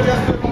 yo ya estoy...